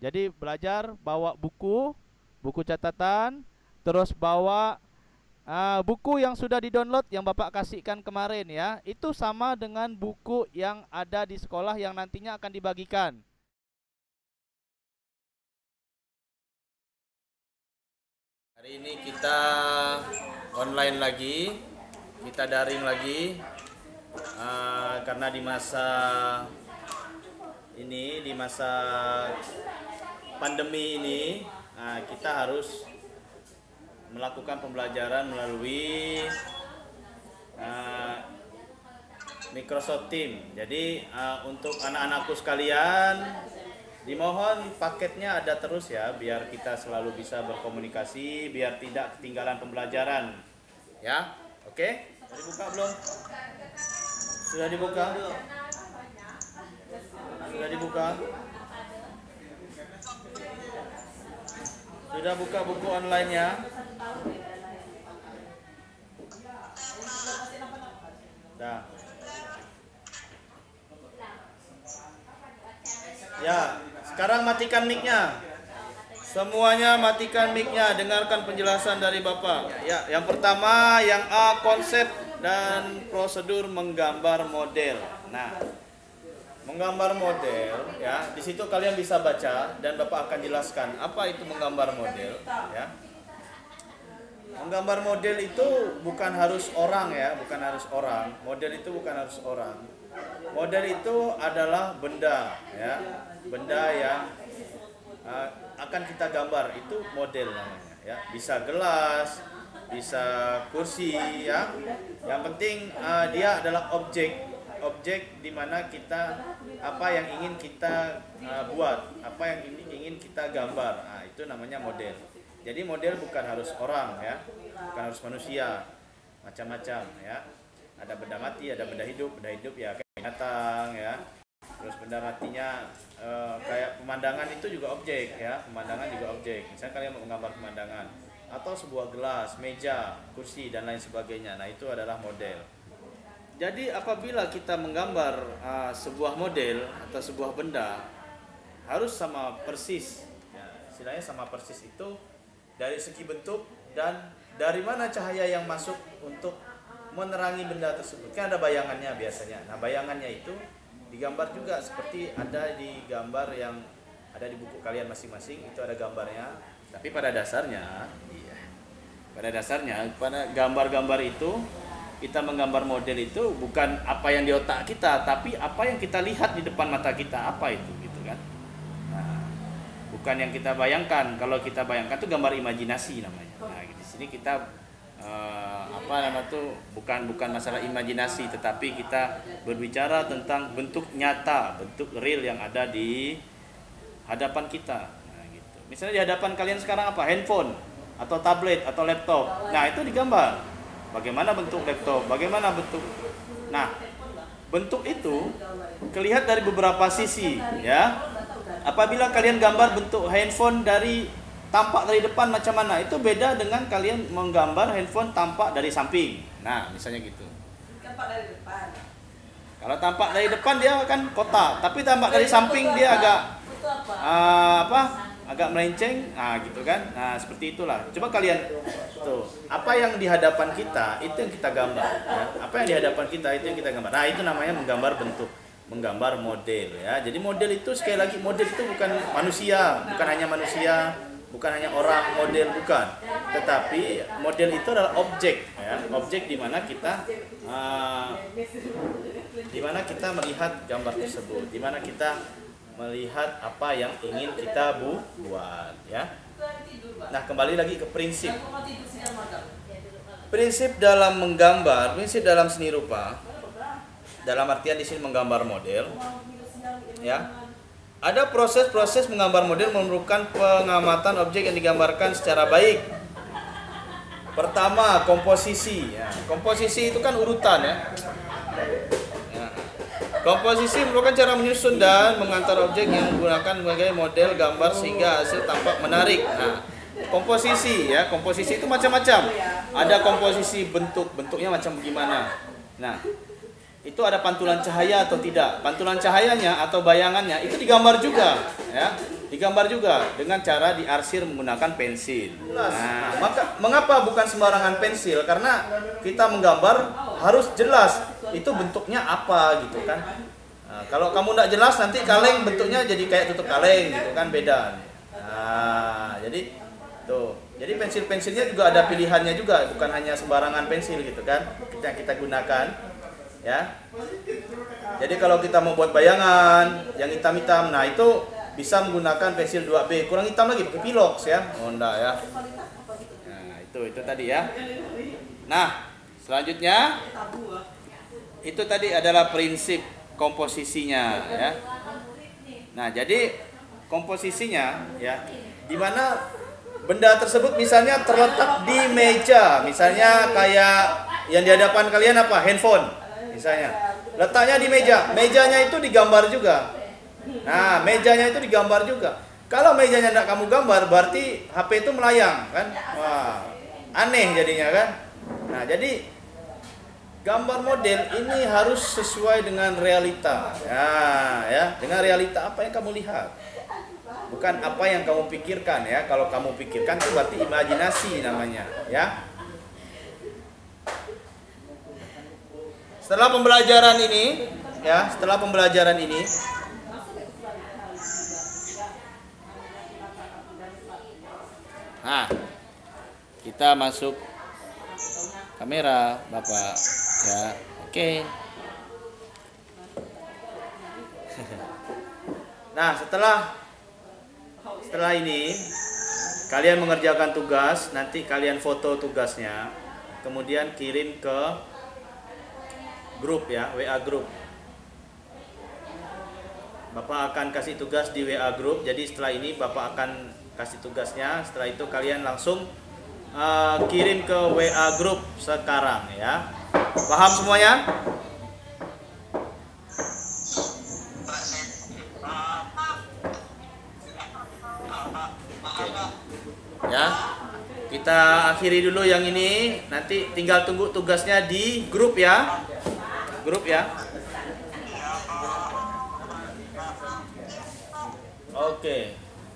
Jadi belajar bawa buku, buku catatan, terus bawa uh, buku yang sudah di-download yang Bapak kasihkan kemarin ya. Itu sama dengan buku yang ada di sekolah yang nantinya akan dibagikan. Hari ini kita online lagi, kita daring lagi uh, karena di masa ini di masa pandemi ini nah, kita harus melakukan pembelajaran melalui uh, Microsoft Team. Jadi uh, untuk anak-anakku sekalian dimohon paketnya ada terus ya biar kita selalu bisa berkomunikasi biar tidak ketinggalan pembelajaran. Ya, oke? Sudah dibuka belum? Sudah dibuka? Sudah dibuka? Sudah buka buku online-nya? Dah. Ya, sekarang matikan mic-nya. Semuanya matikan mic-nya, dengarkan penjelasan dari Bapak. Ya, yang pertama yang A konsep dan prosedur menggambar model. Nah, menggambar model ya. Di situ kalian bisa baca dan bapak akan jelaskan apa itu menggambar model ya. Menggambar model itu bukan harus orang ya. Bukan harus orang. Model itu bukan harus orang. Model itu adalah benda ya. Benda yang uh, akan kita gambar. Itu model namanya ya. Bisa gelas bisa kursi ya. Yang penting uh, dia adalah objek objek di mana kita apa yang ingin kita uh, buat, apa yang ingin, ingin kita gambar. Nah, itu namanya model. Jadi model bukan harus orang ya, bukan harus manusia, macam-macam ya. Ada benda mati, ada benda hidup, benda hidup ya kayak binatang ya. Terus benda matinya uh, kayak pemandangan itu juga objek ya, pemandangan juga objek. Misalnya kalian mau menggambar pemandangan atau sebuah gelas, meja, kursi dan lain sebagainya. Nah, itu adalah model. Jadi apabila kita menggambar uh, sebuah model atau sebuah benda harus sama persis. Ya, istilahnya sama persis itu dari segi bentuk dan dari mana cahaya yang masuk untuk menerangi benda tersebut. Kan ada bayangannya biasanya. Nah, bayangannya itu digambar juga seperti ada di gambar yang ada di buku kalian masing-masing itu ada gambarnya. Tapi pada dasarnya, iya. Pada dasarnya pada gambar-gambar itu kita menggambar model itu bukan apa yang di otak kita, tapi apa yang kita lihat di depan mata kita apa itu gitu kan. Nah, bukan yang kita bayangkan. Kalau kita bayangkan itu gambar imajinasi namanya. Nah, di sini kita uh, apa nama tuh bukan bukan masalah imajinasi, tetapi kita berbicara tentang bentuk nyata, bentuk real yang ada di hadapan kita. Nah, gitu. Misalnya di hadapan kalian sekarang apa? Handphone atau tablet atau laptop. Nah, itu digambar Bagaimana bentuk laptop? Bagaimana bentuk? Nah, bentuk itu kelihatan dari beberapa sisi, ya. Apabila kalian gambar bentuk handphone dari tampak dari depan macam mana, itu beda dengan kalian menggambar handphone tampak dari samping. Nah, misalnya gitu. Kalau tampak dari depan dia akan kotak, tapi tampak dari samping dia agak uh, apa? Agak melenceng, nah gitu kan. Nah, seperti itulah. Coba kalian tuh, apa yang di hadapan kita itu yang kita gambar, ya. Apa yang di hadapan kita itu yang kita gambar. Nah, itu namanya menggambar bentuk, menggambar model ya. Jadi model itu sekali lagi model itu bukan manusia, bukan hanya manusia, bukan hanya orang model bukan, tetapi model itu adalah objek ya, objek di mana kita uh, di mana kita melihat gambar tersebut, di mana kita melihat apa yang ingin kita bu buat ya. Nah, kembali lagi ke prinsip. Prinsip dalam menggambar, prinsip dalam seni rupa dalam artian di sini menggambar model ya. Ada proses-proses menggambar model memerlukan pengamatan objek yang digambarkan secara baik. Pertama, komposisi ya. Komposisi itu kan urutan ya Komposisi merupakan cara menyusun dan mengantar objek yang menggunakan sebagai model gambar sehingga hasil tampak menarik. Nah, komposisi ya, komposisi itu macam-macam. Ada komposisi bentuk, bentuknya macam bagaimana. Nah, itu ada pantulan cahaya atau tidak. Pantulan cahayanya atau bayangannya itu digambar juga, ya. Digambar juga dengan cara diarsir menggunakan pensil. Nah, maka mengapa bukan sembarangan pensil? Karena kita menggambar harus jelas itu bentuknya apa gitu kan. Nah, kalau kamu tidak jelas nanti kaleng bentuknya jadi kayak tutup kaleng gitu kan beda. Nah, jadi tuh. Jadi pensil-pensilnya juga ada pilihannya juga, bukan hanya sembarangan pensil gitu kan. Yang kita gunakan ya. Jadi kalau kita mau buat bayangan yang hitam-hitam, nah itu bisa menggunakan pensil 2B kurang hitam lagi pakai pilox ya oh enggak ya nah itu itu tadi ya nah selanjutnya itu tadi adalah prinsip komposisinya ya nah jadi komposisinya ya di mana benda tersebut misalnya terletak di meja misalnya kayak yang di hadapan kalian apa handphone misalnya letaknya di meja mejanya itu digambar juga Nah, mejanya itu digambar juga. Kalau mejanya tidak kamu gambar, berarti HP itu melayang, kan? Wah, aneh jadinya kan? Nah, jadi gambar model ini harus sesuai dengan realita. Ya, ya, dengan realita apa yang kamu lihat. Bukan apa yang kamu pikirkan ya. Kalau kamu pikirkan itu berarti imajinasi namanya, ya. Setelah pembelajaran ini, ya, setelah pembelajaran ini, Nah, kita masuk kamera, Bapak. Ya, oke. Nah, setelah setelah ini kalian mengerjakan tugas, nanti kalian foto tugasnya, kemudian kirim ke grup ya, WA grup. Bapak akan kasih tugas di WA grup. Jadi setelah ini Bapak akan kasih tugasnya setelah itu kalian langsung uh, kirim ke WA grup sekarang ya paham semuanya? Ya. Kita akhiri dulu yang ini. Nanti tinggal tunggu tugasnya di grup ya. Grup ya. Oke. Okay.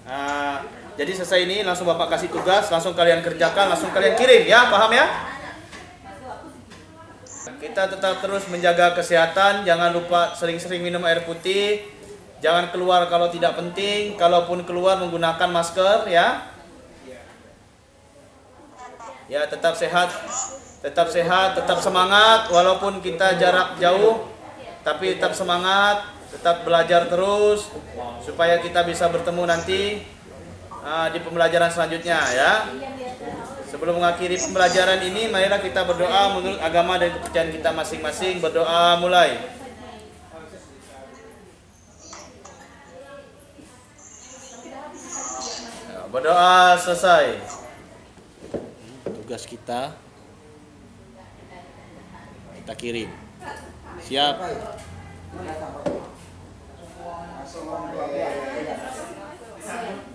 uh, jadi selesai ini langsung Bapak kasih tugas, langsung kalian kerjakan, langsung kalian kirim ya, paham ya? Kita tetap terus menjaga kesehatan, jangan lupa sering-sering minum air putih, jangan keluar kalau tidak penting, kalaupun keluar menggunakan masker ya. Ya, tetap sehat, tetap sehat, tetap semangat. Walaupun kita jarak jauh, tapi tetap semangat, tetap belajar terus supaya kita bisa bertemu nanti uh, di pembelajaran selanjutnya ya. Sebelum mengakhiri pembelajaran ini, marilah kita berdoa menurut agama dan kepercayaan kita masing-masing. Berdoa mulai. Berdoa selesai. Tugas kita kita kirim. Siap. You.